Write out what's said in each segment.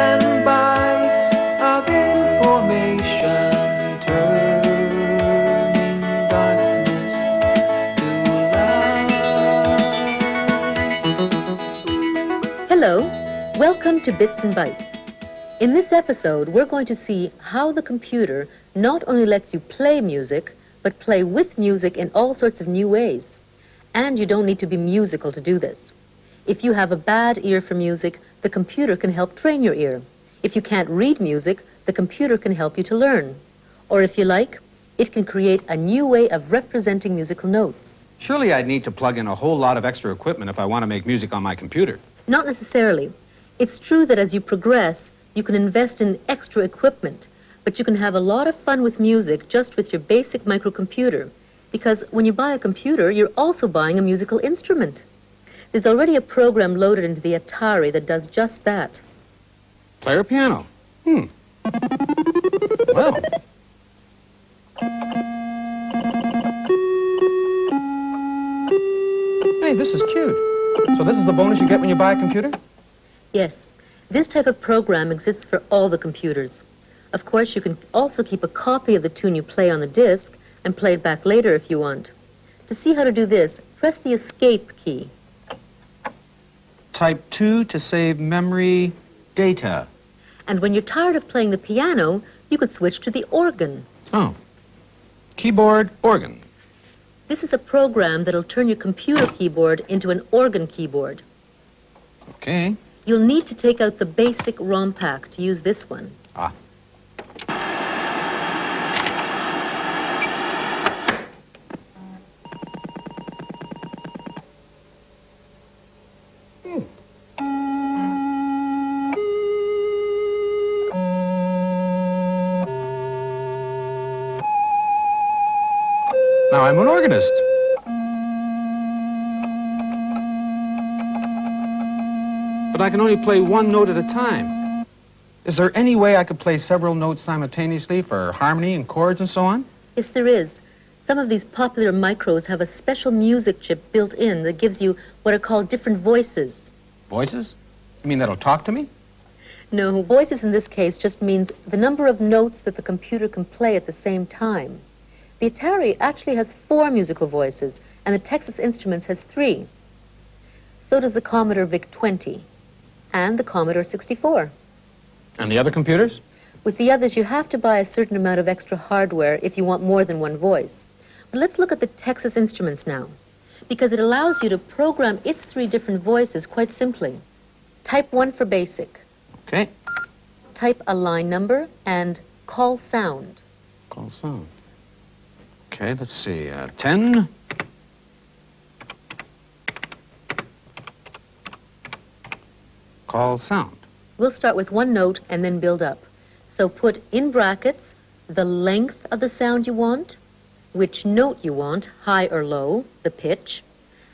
and bytes of information, turning darkness to light. Hello, welcome to Bits and Bytes. In this episode, we're going to see how the computer not only lets you play music, but play with music in all sorts of new ways. And you don't need to be musical to do this. If you have a bad ear for music, the computer can help train your ear. If you can't read music, the computer can help you to learn. Or if you like, it can create a new way of representing musical notes. Surely I'd need to plug in a whole lot of extra equipment if I want to make music on my computer. Not necessarily. It's true that as you progress, you can invest in extra equipment, but you can have a lot of fun with music just with your basic microcomputer. Because when you buy a computer, you're also buying a musical instrument. There's already a program loaded into the Atari that does just that. Player piano. Hmm. Well. Hey, this is cute. So this is the bonus you get when you buy a computer? Yes, this type of program exists for all the computers. Of course, you can also keep a copy of the tune you play on the disc and play it back later if you want. To see how to do this, press the Escape key. Type 2 to save memory data. And when you're tired of playing the piano, you could switch to the organ. Oh. Keyboard, organ. This is a program that'll turn your computer keyboard into an organ keyboard. Okay. You'll need to take out the basic ROM pack to use this one. Ah. But I can only play one note at a time. Is there any way I could play several notes simultaneously for harmony and chords and so on? Yes, there is. Some of these popular micros have a special music chip built in that gives you what are called different voices. Voices? You mean that'll talk to me? No, voices in this case just means the number of notes that the computer can play at the same time. The Atari actually has four musical voices, and the Texas Instruments has three. So does the Commodore VIC-20 and the Commodore 64. And the other computers? With the others, you have to buy a certain amount of extra hardware if you want more than one voice. But let's look at the Texas Instruments now, because it allows you to program its three different voices quite simply. Type 1 for basic, Okay. type a line number, and call sound. Call sound. Okay, let's see. Uh, 10. Call sound. We'll start with one note and then build up. So put in brackets the length of the sound you want, which note you want, high or low, the pitch,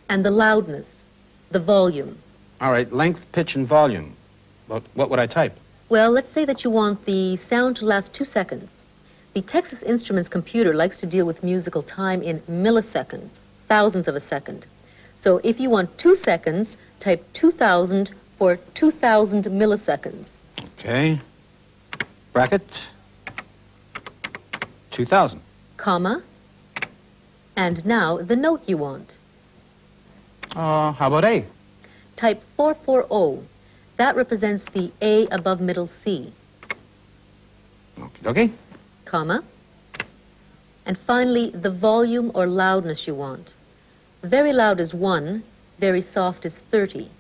and the loudness, the volume. All right, length, pitch, and volume. What, what would I type? Well, let's say that you want the sound to last two seconds. The Texas Instruments computer likes to deal with musical time in milliseconds, thousandths of a second. So if you want two seconds, type 2000 for 2000 milliseconds. Okay. Bracket. 2000. comma, and now the note you want. Uh, how about A? Type 440. That represents the A above middle C, Okay, okay. comma, and finally the volume or loudness you want. Very loud is 1, very soft is 30.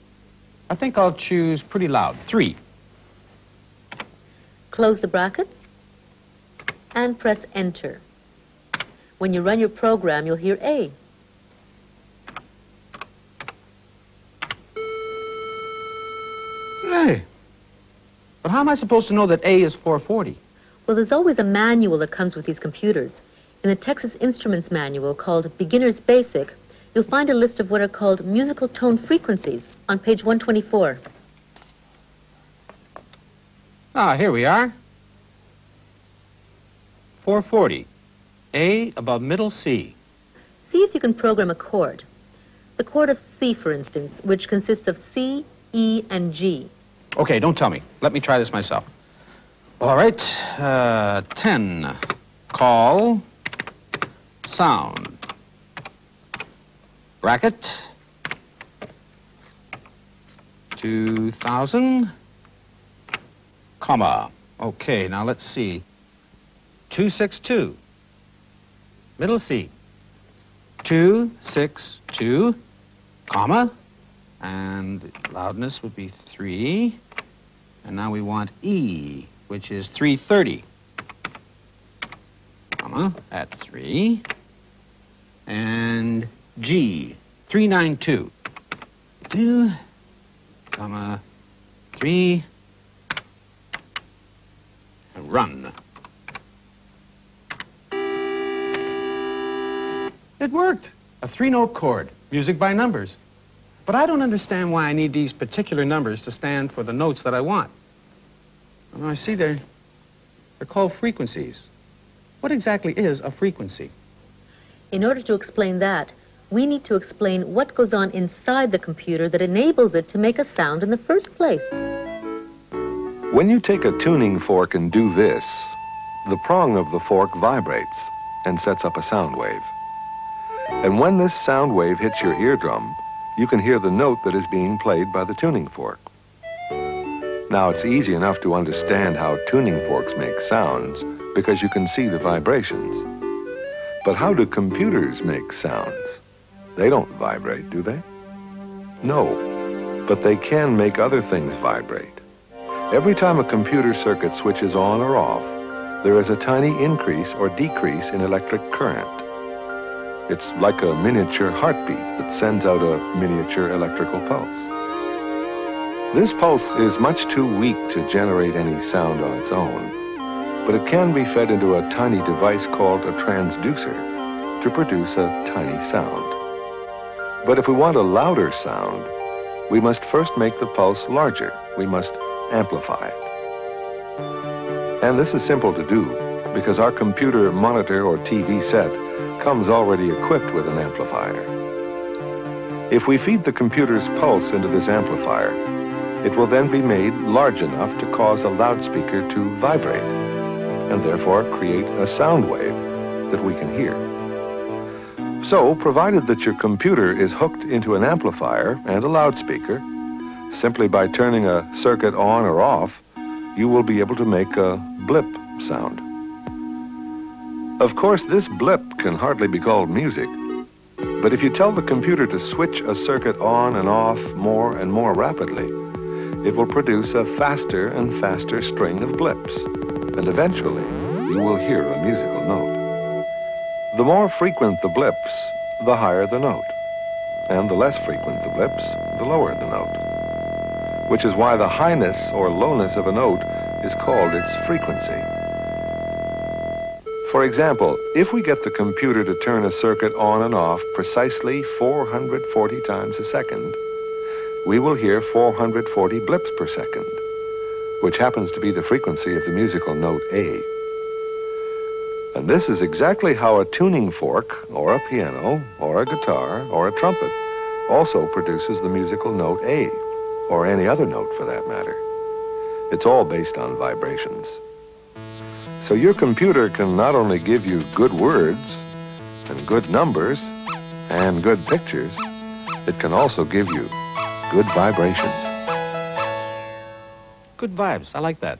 I think I'll choose pretty loud. Three. Close the brackets and press enter. When you run your program, you'll hear A. Hey. But how am I supposed to know that A is 440? Well, there's always a manual that comes with these computers. In the Texas Instruments manual called Beginner's Basic, you'll find a list of what are called musical tone frequencies on page 124. Ah, here we are. 440. A above middle C. See if you can program a chord. The chord of C, for instance, which consists of C, E, and G. Okay, don't tell me. Let me try this myself. All right, uh, 10. Call, sound. Bracket, 2,000, comma. Okay, now let's see. 262, middle C. 262, comma, and loudness would be 3. And now we want E, which is 330, comma, at 3. And G, 392. 2, comma, 3, run. It worked. A three-note chord, music by numbers. But I don't understand why I need these particular numbers to stand for the notes that I want. Well, I see they're, they're called frequencies. What exactly is a frequency? In order to explain that, we need to explain what goes on inside the computer that enables it to make a sound in the first place. When you take a tuning fork and do this, the prong of the fork vibrates and sets up a sound wave. And when this sound wave hits your eardrum, you can hear the note that is being played by the tuning fork. Now, it's easy enough to understand how tuning forks make sounds because you can see the vibrations. But how do computers make sounds? They don't vibrate, do they? No, but they can make other things vibrate. Every time a computer circuit switches on or off, there is a tiny increase or decrease in electric current. It's like a miniature heartbeat that sends out a miniature electrical pulse. This pulse is much too weak to generate any sound on its own, but it can be fed into a tiny device called a transducer to produce a tiny sound. But if we want a louder sound, we must first make the pulse larger. We must amplify it. And this is simple to do because our computer monitor or TV set comes already equipped with an amplifier. If we feed the computer's pulse into this amplifier, it will then be made large enough to cause a loudspeaker to vibrate and therefore create a sound wave that we can hear. So, provided that your computer is hooked into an amplifier and a loudspeaker, simply by turning a circuit on or off, you will be able to make a blip sound. Of course, this blip can hardly be called music, but if you tell the computer to switch a circuit on and off more and more rapidly, it will produce a faster and faster string of blips, and eventually you will hear a musical note. The more frequent the blips, the higher the note, and the less frequent the blips, the lower the note, which is why the highness or lowness of a note is called its frequency. For example, if we get the computer to turn a circuit on and off precisely 440 times a second, we will hear 440 blips per second, which happens to be the frequency of the musical note A. And this is exactly how a tuning fork, or a piano, or a guitar, or a trumpet also produces the musical note A, or any other note for that matter. It's all based on vibrations. So your computer can not only give you good words and good numbers and good pictures, it can also give you good vibrations. Good vibes. I like that.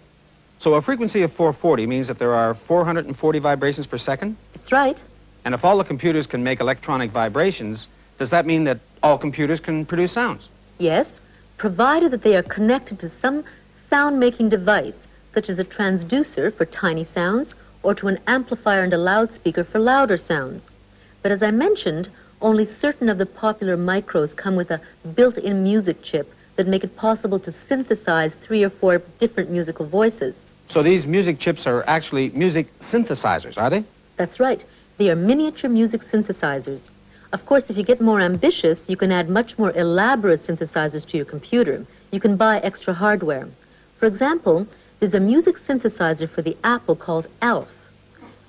So a frequency of 440 means that there are 440 vibrations per second? That's right. And if all the computers can make electronic vibrations, does that mean that all computers can produce sounds? Yes, provided that they are connected to some sound-making device, such as a transducer for tiny sounds, or to an amplifier and a loudspeaker for louder sounds. But as I mentioned, only certain of the popular micros come with a built-in music chip that make it possible to synthesize three or four different musical voices. So these music chips are actually music synthesizers, are they? That's right. They are miniature music synthesizers. Of course, if you get more ambitious, you can add much more elaborate synthesizers to your computer. You can buy extra hardware. For example, there's a music synthesizer for the Apple called ALF,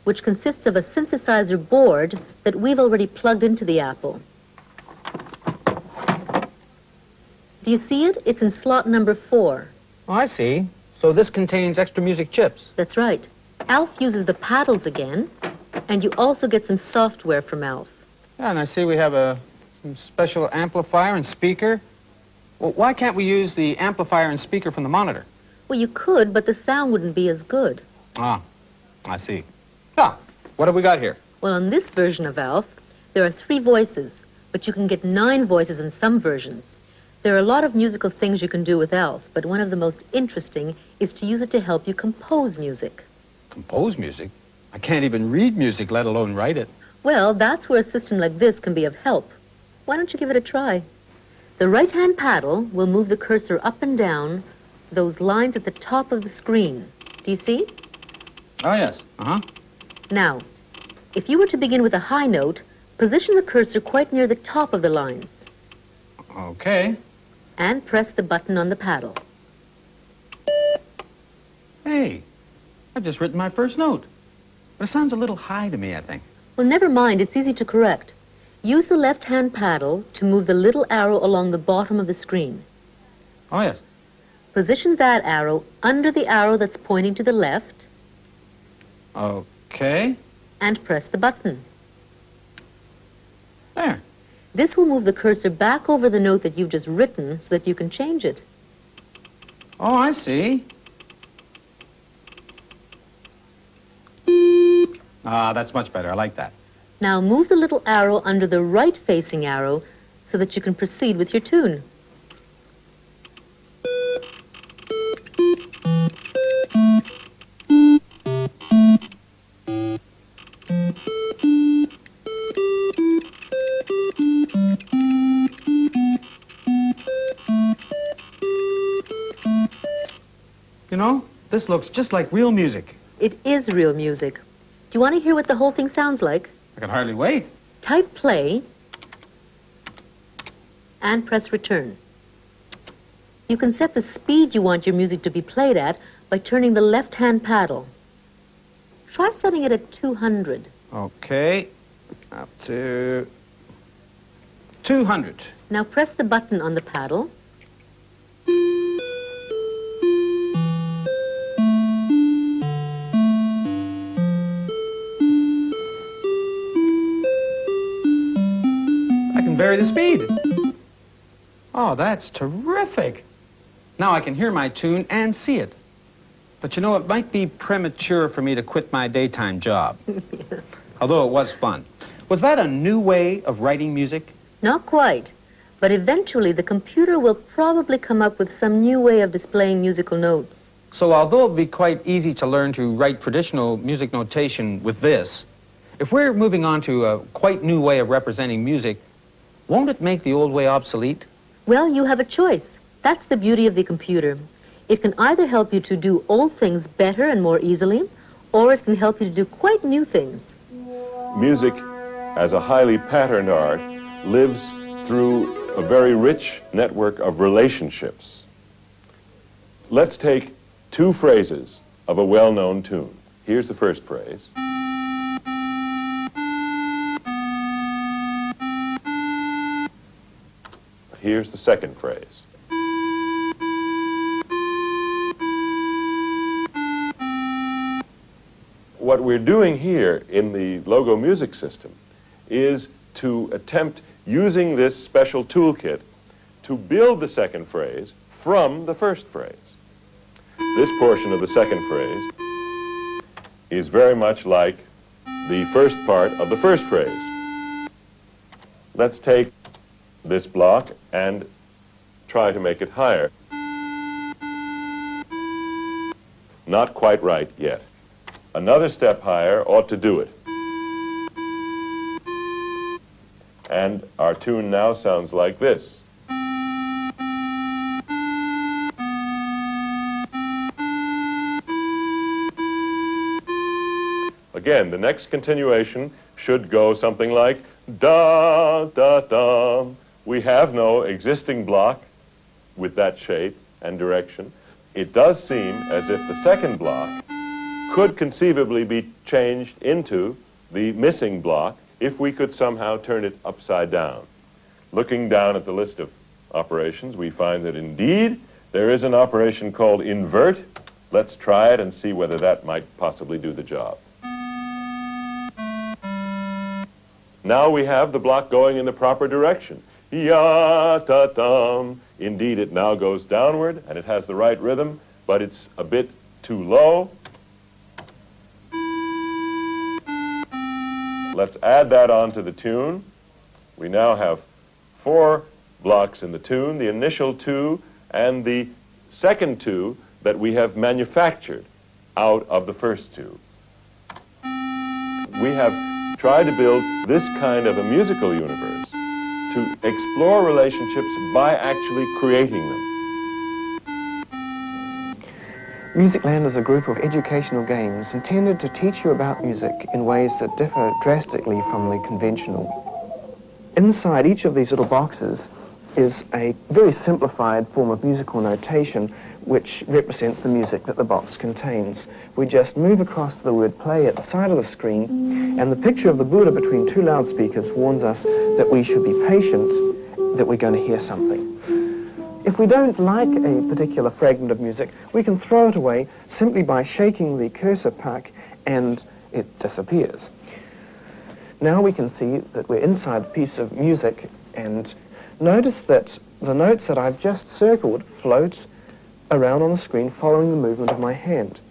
which consists of a synthesizer board that we've already plugged into the Apple. Do you see it? It's in slot number four. Oh, I see. So this contains extra music chips. That's right. Alf uses the paddles again, and you also get some software from Alf. Yeah, and I see we have a some special amplifier and speaker. Well, why can't we use the amplifier and speaker from the monitor? Well, you could, but the sound wouldn't be as good. Ah, I see. Ah, what have we got here? Well, on this version of Alf, there are three voices, but you can get nine voices in some versions. There are a lot of musical things you can do with ALF, but one of the most interesting is to use it to help you compose music. Compose music? I can't even read music, let alone write it. Well, that's where a system like this can be of help. Why don't you give it a try? The right-hand paddle will move the cursor up and down those lines at the top of the screen. Do you see? Oh, yes. Uh-huh. Now, if you were to begin with a high note, position the cursor quite near the top of the lines Okay. And press the button on the paddle. Hey, I've just written my first note. But it sounds a little high to me, I think. Well, never mind, it's easy to correct. Use the left-hand paddle to move the little arrow along the bottom of the screen. Oh, yes. Position that arrow under the arrow that's pointing to the left Okay. and press the button. There. This will move the cursor back over the note that you've just written so that you can change it. Oh, I see. Ah, that's much better. I like that. Now move the little arrow under the right-facing arrow so that you can proceed with your tune. This looks just like real music. It is real music. Do you want to hear what the whole thing sounds like? I can hardly wait. Type play and press return. You can set the speed you want your music to be played at by turning the left-hand paddle. Try setting it at 200. Okay. Up to 200. Now press the button on the paddle. Oh, that's terrific. Now I can hear my tune and see it. But you know, it might be premature for me to quit my daytime job. Although it was fun. Was that a new way of writing music? Not quite, but eventually the computer will probably come up with some new way of displaying musical notes. So although it'd be quite easy to learn to write traditional music notation with this, if we're moving on to a quite new way of representing music, won't it make the old way obsolete? Well, you have a choice. That's the beauty of the computer. It can either help you to do old things better and more easily, or it can help you to do quite new things. Music, as a highly patterned art, lives through a very rich network of relationships. Let's take two phrases of a well known tune. Here's the first phrase. Here's the second phrase. What we're doing here in the logo music system is to attempt using this special toolkit to build the second phrase from the first phrase. This portion of the second phrase is very much like the first part of the first phrase. Let's take this block and try to make it higher. Not quite right yet. Another step higher ought to do it. And our tune now sounds like this. Again, the next continuation should go something like da da da. We have no existing block with that shape and direction. It does seem as if the second block could conceivably be changed into the missing block if we could somehow turn it upside down. Looking down at the list of operations, we find that indeed There is an operation called invert. Let's try it and see whether that might possibly do the job. Now we have the block going in the proper direction. Ya-ta-dum. Indeed, it now goes downward, and it has the right rhythm, but it's a bit too low. Let's add that onto the tune. We now have four blocks in the tune, the initial two and the second two that we have manufactured out of the first two. We have tried to build this kind of a musical universe to explore relationships by actually creating them. Musicland is a group of educational games intended to teach you about music in ways that differ drastically from the conventional. Inside each of these little boxes is a very simplified form of musical notation which represents the music that the box contains. We just move across the word play at the side of the screen and the picture of the Buddha between two loudspeakers warns us that we should be patient, that we're going to hear something. If we don't like a particular fragment of music, we can throw it away simply by shaking the cursor puck and it disappears. Now we can see that we're inside the piece of music and notice that the notes that I've just circled float around on the screen following the movement of my hand.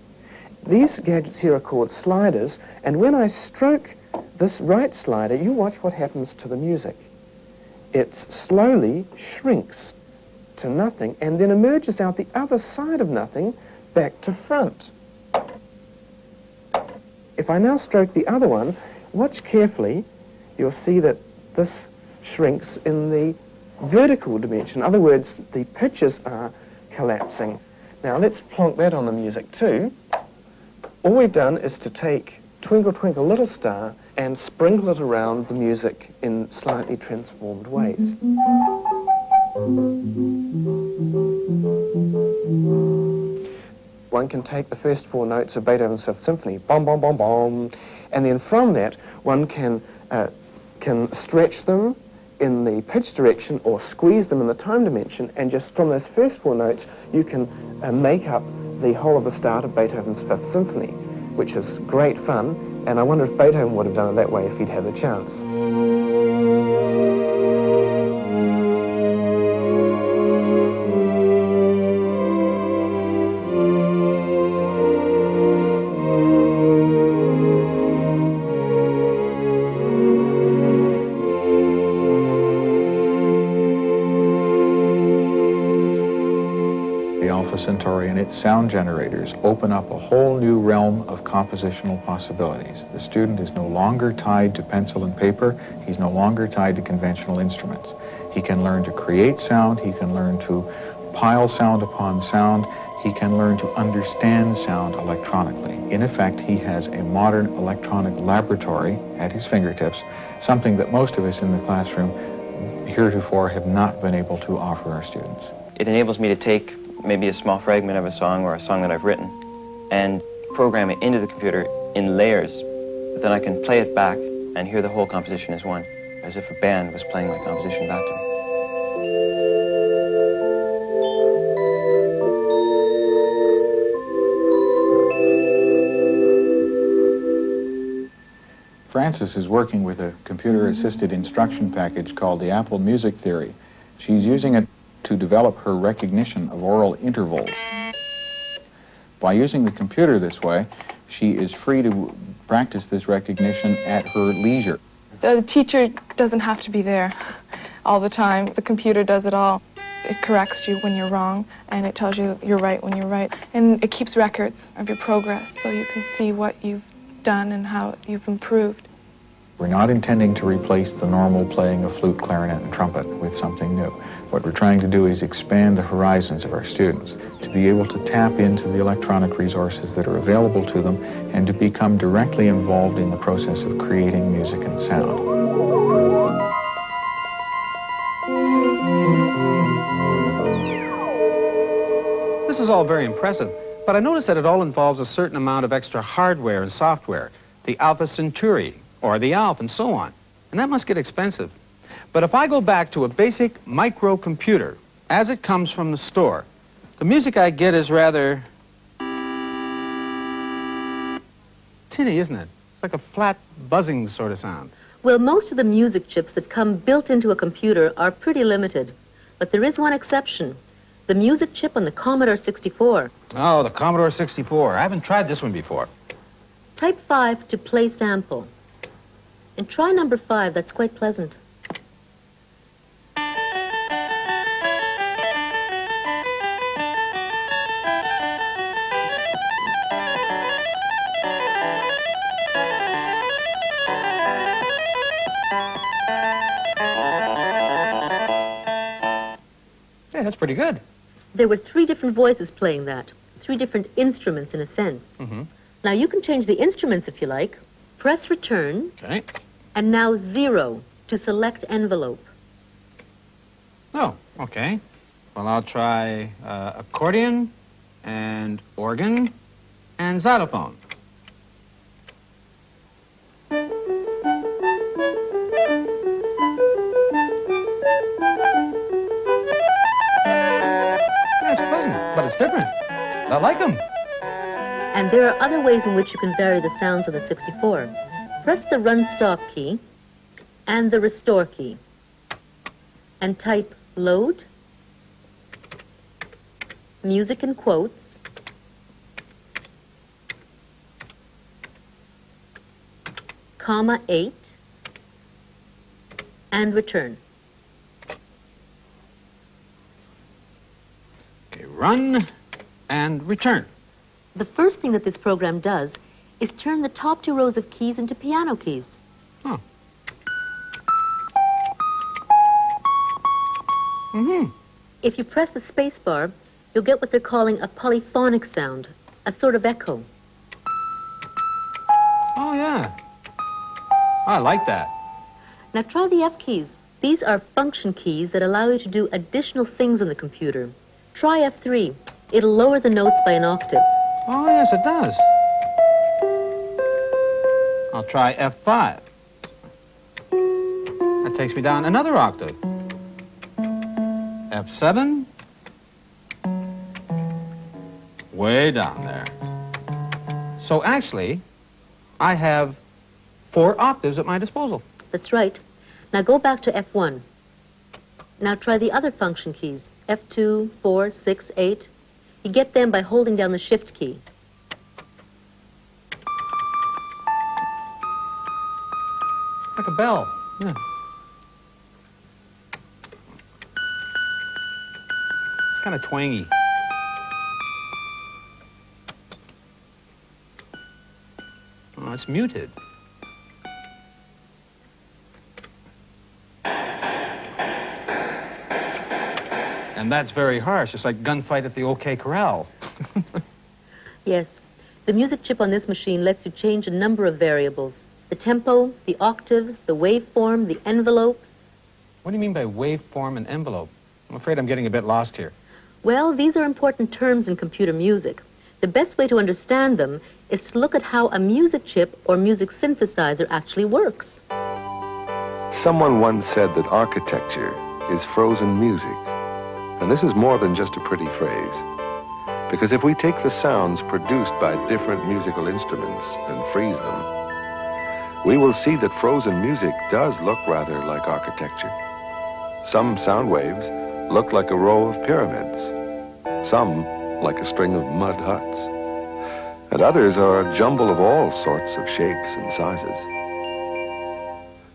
These gadgets here are called sliders and when I stroke this right slider, you watch what happens to the music. It slowly shrinks to nothing and then emerges out the other side of nothing back to front. If I now stroke the other one, watch carefully, you'll see that this shrinks in the vertical dimension. In other words, the pitches are collapsing. Now let's plonk that on the music too. All we've done is to take Twinkle Twinkle Little Star and sprinkle it around the music in slightly transformed ways. One can take the first four notes of Beethoven's Fifth Symphony, bom, bom, bom, bom, and then from that one can, uh, can stretch them in the pitch direction or squeeze them in the time dimension, and just from those first four notes you can uh, make up the whole of the start of Beethoven's Fifth Symphony, which is great fun, and I wonder if Beethoven would have done it that way if he'd had the chance. Sound generators open up a whole new realm of compositional possibilities. The student is no longer tied to pencil and paper. He's no longer tied to conventional instruments. He can learn to create sound. He can learn to pile sound upon sound. He can learn to understand sound electronically. In effect, he has a modern electronic laboratory at his fingertips, something that most of us in the classroom heretofore have not been able to offer our students. It enables me to take maybe a small fragment of a song or a song that I've written and program it into the computer in layers. But then I can play it back and hear the whole composition as one, as if a band was playing my composition back to me. Frances is working with a computer-assisted instruction package called the Apple Music Theory. She's using it to develop her recognition of aural intervals. By using the computer this way, she is free to practice this recognition at her leisure. The teacher doesn't have to be there all the time. The computer does it all. It corrects you when you're wrong, and it tells you you're right when you're right. And it keeps records of your progress so you can see what you've done and how you've improved. We're not intending to replace the normal playing of flute, clarinet, and trumpet with something new. What we're trying to do is expand the horizons of our students to be able to tap into the electronic resources that are available to them and to become directly involved in the process of creating music and sound. This is all very impressive, but I notice that it all involves a certain amount of extra hardware and software, the alphaSyntauri, or the ALF, and so on. And that must get expensive. But if I go back to a basic microcomputer, as it comes from the store, The music I get is rather tinny, isn't it? It's like a flat buzzing sort of sound. Well, most of the music chips that come built into a computer are pretty limited. But there is one exception. The music chip on the Commodore 64. Oh, the Commodore 64. I haven't tried this one before. Type 5 to play sample. And try number 5, that's quite pleasant. That's pretty good. There were three different voices playing that, three different instruments in a sense. Now you can change the instruments if you like. Press return, Okay. and now zero to select envelope. Oh, okay. Well, I'll try uh, accordion and organ and xylophone. It's different. I like them. And there are other ways in which you can vary the sounds of the 64. Press the run stop key and the restore key and type load, music in quotes, comma 8, and return. Run and return. The first thing that this program does is turn the top two rows of keys into piano keys. Huh. Mm-hmm. If you press the space bar, you'll get what they're calling a polyphonic sound, a sort of echo. Oh, yeah. I like that. Now try the F keys. These are function keys that allow you to do additional things on the computer. Try F3. It'll lower the notes by an octave. Oh, yes, it does. I'll try F5. That takes me down another octave. F7. Way down there. So actually, I have four octaves at my disposal. That's right. Now go back to F1. Now try the other function keys. F2, 4, 6, 8. You get them by holding down the shift key. Like a bell. Yeah. It's kind of twangy. Oh, it's muted. And that's very harsh. It's like gunfight at the OK Corral. Yes. The music chip on this machine lets you change a number of variables. The tempo, the octaves, the waveform, the envelopes. What do you mean by waveform and envelope? I'm afraid I'm getting a bit lost here. Well, these are important terms in computer music. The best way to understand them is to look at how a music chip or music synthesizer actually works. Someone once said that architecture is frozen music. And this is more than just a pretty phrase. Because if we take the sounds produced by different musical instruments and freeze them, we will see that frozen music does look rather like architecture. Some sound waves look like a row of pyramids, some like a string of mud huts, and others are a jumble of all sorts of shapes and sizes.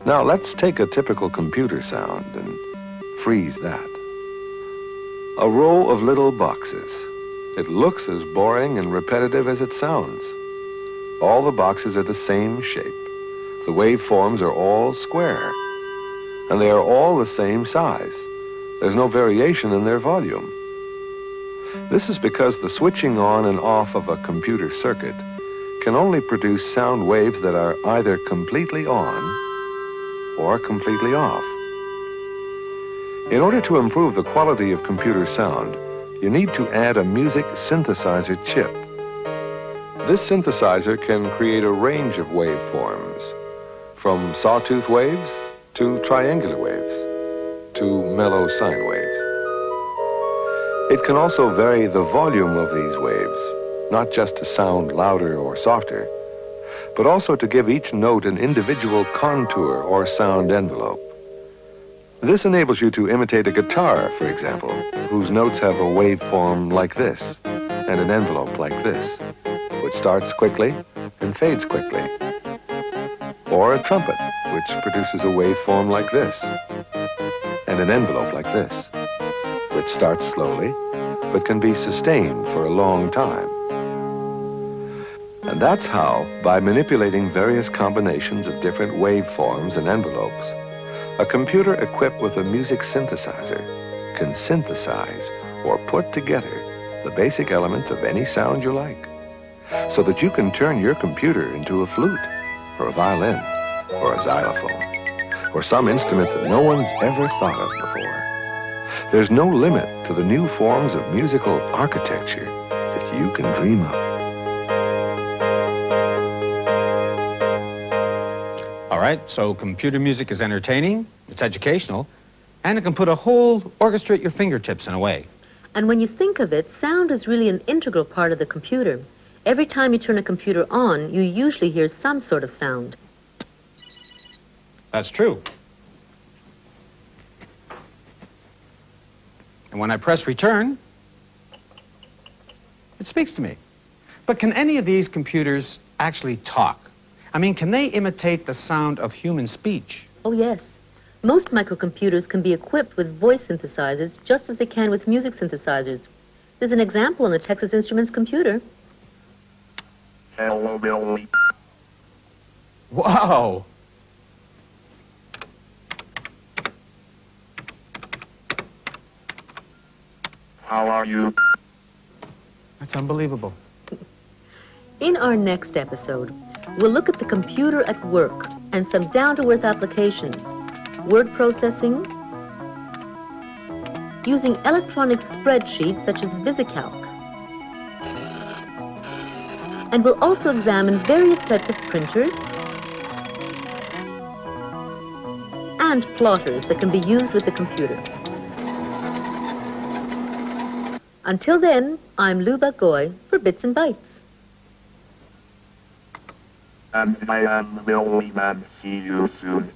Now let's take a typical computer sound and freeze that. A row of little boxes. It looks as boring and repetitive as it sounds. All the boxes are the same shape. The waveforms are all square. And they are all the same size. There's no variation in their volume. This is because the switching on and off of a computer circuit can only produce sound waves that are either completely on or completely off. In order to improve the quality of computer sound, you need to add a music synthesizer chip. This synthesizer can create a range of waveforms, from sawtooth waves to triangular waves to mellow sine waves. It can also vary the volume of these waves, not just to sound louder or softer, but also to give each note an individual contour or sound envelope. This enables you to imitate a guitar, for example, whose notes have a waveform like this and an envelope like this, which starts quickly and fades quickly. Or a trumpet, which produces a waveform like this and an envelope like this, which starts slowly but can be sustained for a long time. And that's how, by manipulating various combinations of different waveforms and envelopes, a computer equipped with a music synthesizer can synthesize or put together the basic elements of any sound you like, so that you can turn your computer into a flute, or a violin, or a xylophone, or some instrument that no one's ever thought of before. There's no limit to the new forms of musical architecture that you can dream up. All right, so computer music is entertaining, it's educational, and it can put a whole orchestra at your fingertips in a way. And when you think of it, sound is really an integral part of the computer. Every time you turn a computer on, you usually hear some sort of sound. That's true. And when I press return, it speaks to me. But can any of these computers actually talk? I mean, can they imitate the sound of human speech? Oh, yes. Most microcomputers can be equipped with voice synthesizers just as they can with music synthesizers. There's an example on the Texas Instruments computer. Hello, Billy. Wow! How are you? That's unbelievable. In our next episode, we'll look at the computer at work and some down-to-earth applications. Word processing, using electronic spreadsheets such as VisiCalc. And we'll also examine various types of printers and plotters that can be used with the computer. Until then, I'm Luba Goy for Bits and Bytes. And I am the only Man. See you soon.